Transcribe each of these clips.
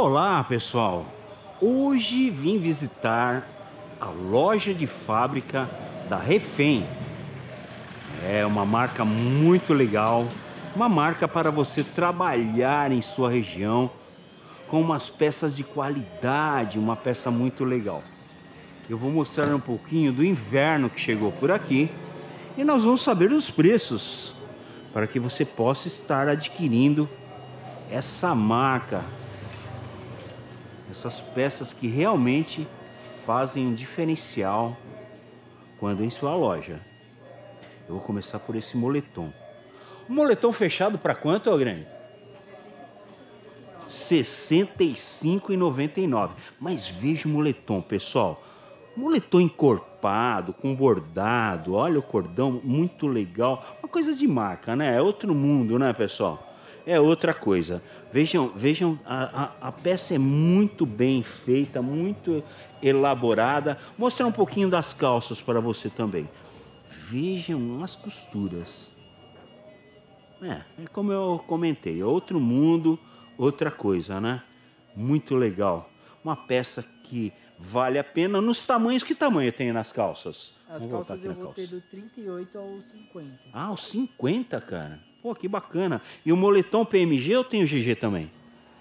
Olá pessoal, hoje vim visitar a loja de fábrica da Refém. É uma marca muito legal, uma marca para você trabalhar em sua região com umas peças de qualidade, uma peça muito legal. Eu vou mostrar um pouquinho do inverno que chegou por aqui e nós vamos saber os preços para que você possa estar adquirindo essa marca, essas peças que realmente fazem um diferencial quando em sua loja. Eu vou começar por esse moletom. O moletom fechado para quanto, Grande? R$ 65,99. Mas veja o moletom, pessoal. Moletom encorpado, com bordado. Olha o cordão, muito legal. Uma coisa de marca, né? É outro mundo, né, pessoal? É outra coisa. Vejam, vejam, a, a, a peça é muito bem feita, muito elaborada. Mostrar um pouquinho das calças para você também. Vejam as costuras. É, é como eu comentei, é outro mundo, outra coisa, né? Muito legal. Uma peça que vale a pena nos tamanhos. Que tamanho tem nas calças? As Vamos calças eu vou calça. ter do 38 ao 50. Ah, os 50, cara. Pô, que bacana. E o moletom PMG ou tem o GG também?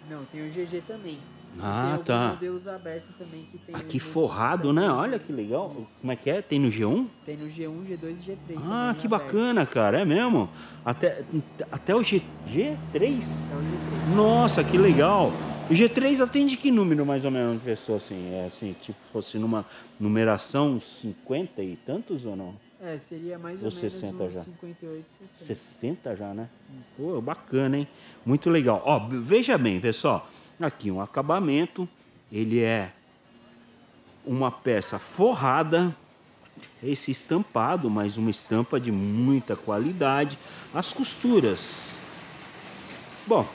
Não, tem o GG também. Ah, tem tá. modelos abertos também que tem. Aqui forrado, né? Olha que legal. Isso. Como é que é? Tem no G1? Tem no G1, G2 e G3. Ah, que bacana, cara. É mesmo? Até, até o G, G3? É o G3. Nossa, que legal. O G3 atende que número mais ou menos de pessoa assim? É assim, tipo, fosse numa numeração 50 e tantos ou não? É, seria mais ou, ou menos 60 já. 58, 60. 60 já, né? Isso. Pô, bacana, hein? Muito legal. Ó, veja bem, pessoal. Aqui um acabamento. Ele é uma peça forrada. Esse estampado, mas uma estampa de muita qualidade. As costuras. Bom,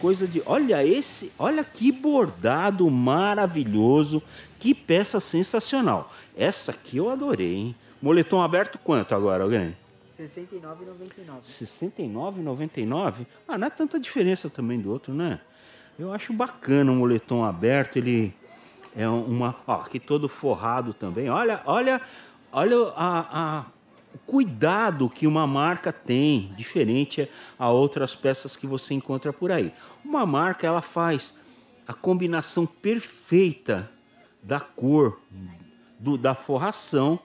coisa de. Olha esse, olha que bordado maravilhoso, que peça sensacional. Essa aqui eu adorei, hein? Moletom aberto quanto agora, alguém? 69,99. 69,99? Ah, não é tanta diferença também do outro, né? Eu acho bacana o moletom aberto, ele é uma, ó, aqui todo forrado também. Olha, olha, olha a, a cuidado que uma marca tem, diferente a outras peças que você encontra por aí. Uma marca ela faz a combinação perfeita da cor do, da forração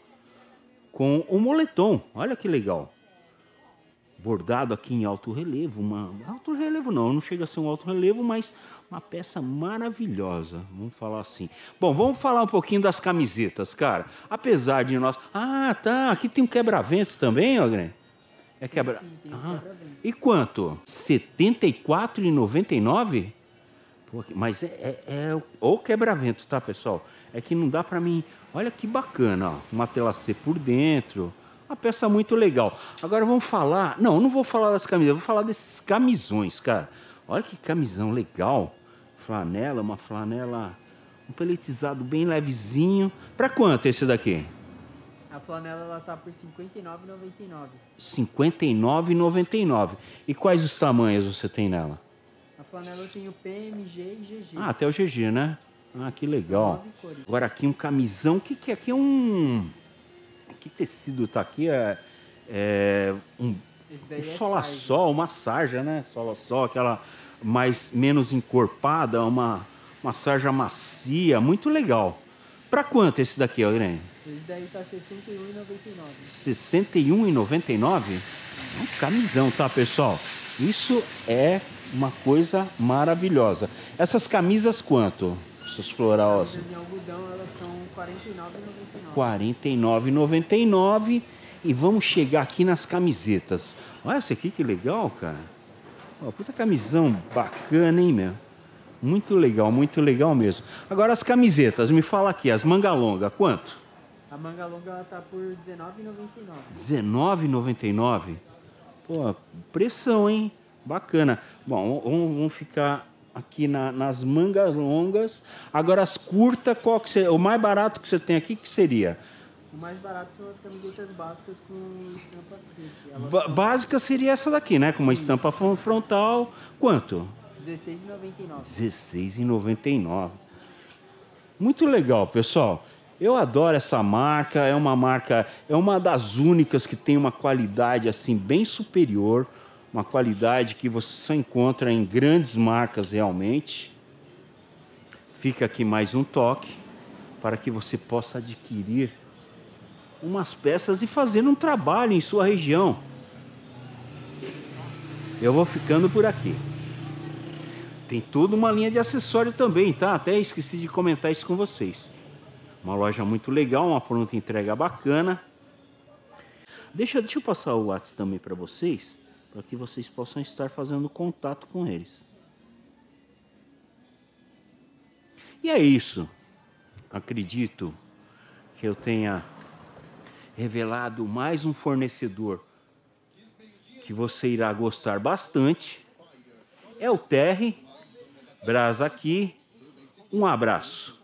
com o moletom. Olha que legal. Bordado aqui em alto relevo, uma alto relevo não, não chega a ser um alto relevo, mas uma peça maravilhosa, vamos falar assim. Bom, vamos falar um pouquinho das camisetas, cara. Apesar de nós, ah, tá, aqui tem um quebra-vento também, ó, Gren. É quebra. Sim, sim, ah, e quanto? R$ 74,99? Mas é, é, é o quebra-vento, tá, pessoal? É que não dá para mim Olha que bacana, ó, uma tela C por dentro. Uma peça muito legal. Agora vamos falar. Não, não vou falar das camisas, vou falar desses camisões, cara. Olha que camisão legal. Flanela, uma flanela. Um peletizado bem levezinho. Para quanto esse daqui? A flanela ela tá por R$ 59,99. R$ 59,99. E quais os tamanhos você tem nela? A flanela eu tenho PMG e GG. Ah, até o GG, né? Ah, que legal. Agora aqui um camisão. O que, que é? Aqui é um. Que tecido tá aqui? É, é um, um é sola só, uma sarja, né? Sola só, aquela mais menos encorpada, uma, uma sarja macia, muito legal. Para quanto esse daqui, ó, Irene? Esse daí tá R$ 61,99. R$ 61,99? É um camisão, tá, pessoal? Isso é uma coisa maravilhosa. Essas camisas quanto? Essas floral assim? De algodão, elas são R$ 49,99. E vamos chegar aqui nas camisetas. Olha essa aqui que legal, cara. Ó, puta camisão bacana, hein, meu? Muito legal, muito legal mesmo. Agora as camisetas, me fala aqui, as manga longa, quanto? A manga longa ela tá por R$19,99. R$19,99? Pô, pressão, hein? Bacana. Bom, vamos ficar aqui na, nas mangas longas. Agora as curtas, qual que seria? O mais barato que você tem aqui que seria? O mais barato são as camisetas básicas com estampa City. Ba- básica seria essa daqui, né? Com uma estampa fron- frontal. Quanto? R$16,99. R$16,99. Muito legal, pessoal. Eu adoro essa marca, é uma marca, é uma das únicas que tem uma qualidade assim bem superior, uma qualidade que você só encontra em grandes marcas realmente. Fica aqui mais um toque para que você possa adquirir umas peças e fazer um trabalho em sua região. Eu vou ficando por aqui. Tem toda uma linha de acessório também, tá? Até esqueci de comentar isso com vocês. Uma loja muito legal, uma pronta entrega bacana. Deixa, deixa eu passar o WhatsApp também para vocês, para que vocês possam estar fazendo contato com eles. E é isso. Acredito que eu tenha revelado mais um fornecedor que você irá gostar bastante. É o Terry. Brasa aqui. Um abraço.